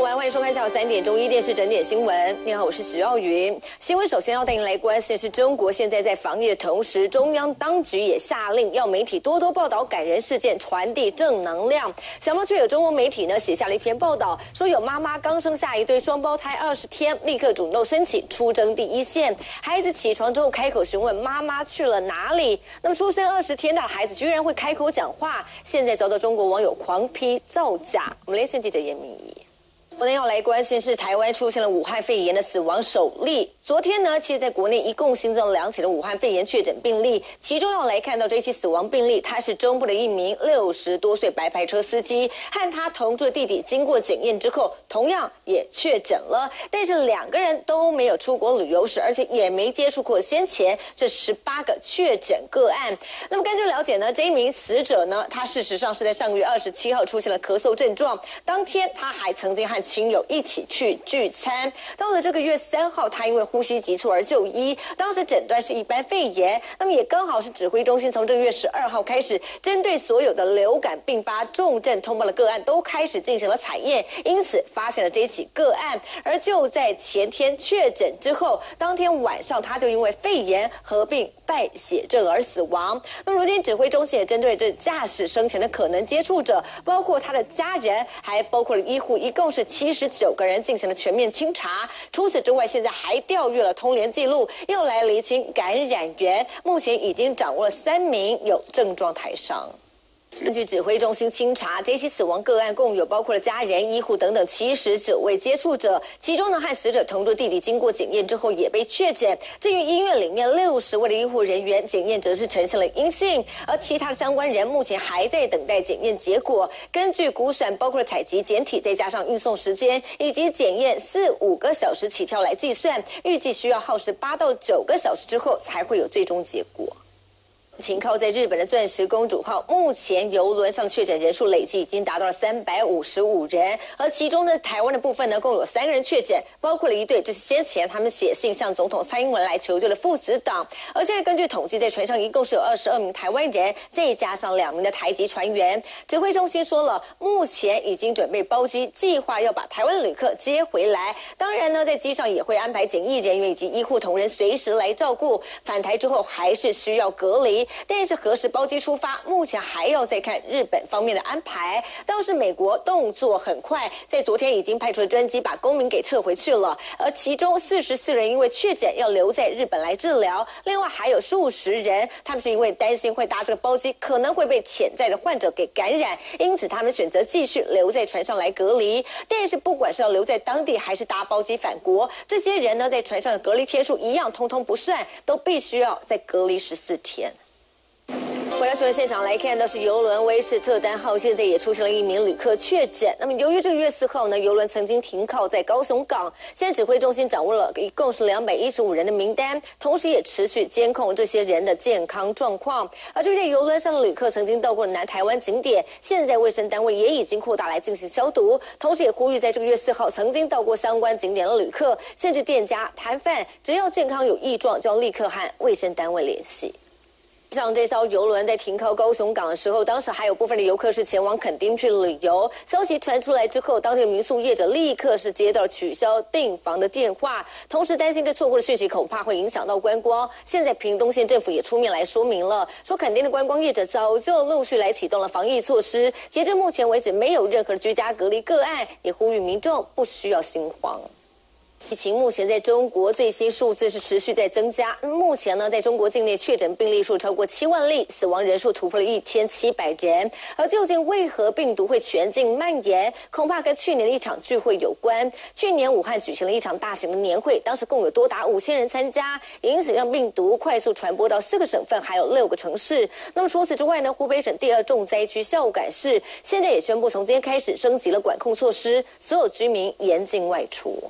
欢迎收看下午三点钟一电视整点新闻。你好，我是徐奥云。新闻首先要带您来关心的是，中国现在在防疫的同时，中央当局也下令要媒体多多报道感人事件，传递正能量。想不到却有中国媒体呢写下了一篇报道，说有妈妈刚生下一对双胞胎二十天，立刻主动申请出征第一线。孩子起床之后开口询问妈妈去了哪里。那么出生二十天的孩子居然会开口讲话，现在遭到中国网友狂批造假。我们连线记者严明仪。昨天要来关心是台湾出现了武汉肺炎的死亡首例。昨天呢，其实在国内一共新增了两起的武汉肺炎确诊病例，其中要来看到这起死亡病例，他是中部的一名六十多岁白牌车司机，和他同住的弟弟经过检验之后，同样也确诊了，但是两个人都没有出国旅游史，而且也没接触过先前这十八个确诊个案。那么根据了解呢，这一名死者呢，他事实上是在上个月二十七号出现了咳嗽症状，当天他还曾经和亲友一起去聚餐。到了这个月三号，他因为呼吸急促而就医，当时诊断是一般肺炎。那么也刚好是指挥中心从这个月十二号开始，针对所有的流感并发重症通报的个案都开始进行了采验，因此发现了这起个案。而就在前天确诊之后，当天晚上他就因为肺炎合并败血症而死亡。那么如今指挥中心也针对这驾驶生前的可能接触者，包括他的家人，还包括了医护，一共是。七十九个人进行了全面清查，除此之外，现在还调阅了通联记录，又来厘清感染源。目前已经掌握了三名有症状台商。根据指挥中心清查，这起死亡个案共有包括了家人、医护等等七十九位接触者，其中呢和死者同住弟弟经过检验之后也被确诊。至于医院里面六十位的医护人员检验则是呈现了阴性，而其他的相关人目前还在等待检验结果。根据估算，包括了采集检体，再加上运送时间以及检验四五个小时起跳来计算，预计需要耗时八到九个小时之后才会有最终结果。停靠在日本的钻石公主号，目前游轮上确诊人数累计已经达到了三百五十五人，而其中呢，台湾的部分呢，共有三个人确诊，包括了一对，这是先前他们写信向总统蔡英文来求救的父子党。而现在根据统计，在船上一共是有二十二名台湾人，再加上两名的台籍船员。指挥中心说了，目前已经准备包机，计划要把台湾旅客接回来。当然呢，在机上也会安排检疫人员以及医护同仁随时来照顾。返台之后还是需要隔离。但是何时包机出发，目前还要再看日本方面的安排。倒是美国动作很快，在昨天已经派出了专机把公民给撤回去了。而其中四十四人因为确诊要留在日本来治疗，另外还有数十人，他们是因为担心会搭这个包机可能会被潜在的患者给感染，因此他们选择继续留在船上来隔离。但是不管是要留在当地还是搭包机返国，这些人呢在船上的隔离天数一样，通通不算，都必须要再隔离十四天。回到新闻现场来看，到是游轮威士特丹号，现在也出现了一名旅客确诊。那么由于这个月四号呢，游轮曾经停靠在高雄港，现在指挥中心掌握了一共是两百一十五人的名单，同时也持续监控这些人的健康状况。而这些游轮上的旅客曾经到过南台湾景点，现在卫生单位也已经扩大来进行消毒，同时也呼吁在这个月四号曾经到过相关景点的旅客，甚至店家摊贩，只要健康有异状，就要立刻和卫生单位联系。上这艘游轮在停靠高雄港的时候，当时还有部分的游客是前往垦丁去旅游。消息传出来之后，当地民宿业者立刻是接到取消订房的电话，同时担心这错过的讯息恐怕会影响到观光。现在屏东县政府也出面来说明了，说垦丁的观光业者早就陆续来启动了防疫措施，截至目前为止没有任何居家隔离个案，也呼吁民众不需要心慌。疫情目前在中国最新数字是持续在增加。目前呢，在中国境内确诊病例数超过七万例，死亡人数突破了一千七百人。而究竟为何病毒会全境蔓延？恐怕跟去年的一场聚会有关。去年武汉举行了一场大型的年会，当时共有多达五千人参加，因此让病毒快速传播到四个省份，还有六个城市。那么除此之外呢，湖北省第二重灾区孝感市现在也宣布从今天开始升级了管控措施，所有居民严禁外出。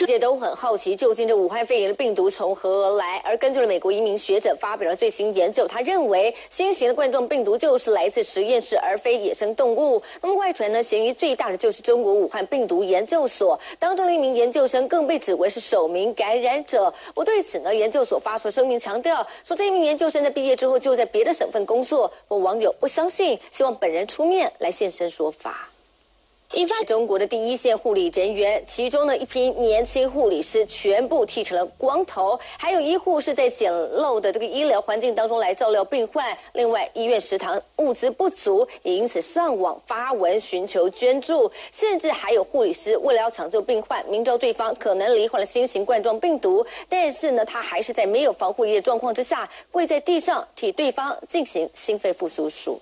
世界都很好奇，究竟这武汉肺炎的病毒从何而来？而根据了美国一名学者发表了最新研究，他认为新型的冠状病毒就是来自实验室，而非野生动物。那么外传呢，嫌疑最大的就是中国武汉病毒研究所当中的一名研究生，更被指为是首名感染者。我对此呢，研究所发出声明强调，说这一名研究生在毕业之后就在别的省份工作。我网友不相信，希望本人出面来现身说法。引发中国的第一线护理人员，其中呢一批年轻护理师全部剃成了光头，还有医护是在简陋的这个医疗环境当中来照料病患。另外，医院食堂物资不足，也因此上网发文寻求捐助，甚至还有护理师为了要抢救病患，明知道对方可能罹患了新型冠状病毒，但是呢，他还是在没有防护衣的状况之下，跪在地上替对方进行心肺复苏术。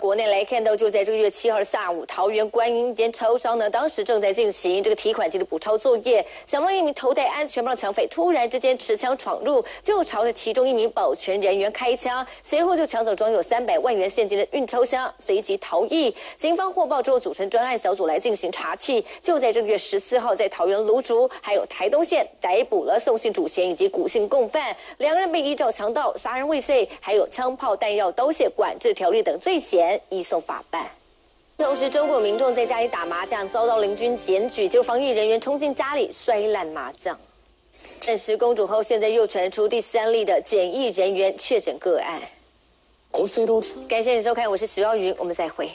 国内来看到，就在这个月七号下午，桃园观音间超商呢，当时正在进行这个提款机的补钞作业，想不到一名头戴安全帽的抢匪突然之间持枪闯入，就朝着其中一名保全人员开枪，随后就抢走装有三百万元现金的运钞箱，随即逃逸。警方获报之后，组成专案小组来进行查缉。就在这个月十四号，在桃园芦竹还有台东县逮捕了宋姓主嫌以及古姓共犯，两人被依照强盗、杀人未遂，还有枪炮弹药刀械管制条例等罪。嫌移送法办。同时，中国民众在家里打麻将，遭到邻居检举，就防疫人员冲进家里摔烂麻将。但是，公主后现在又传出第三例的检疫人员确诊个案。感谢你收看，我是徐耀云，我们再会。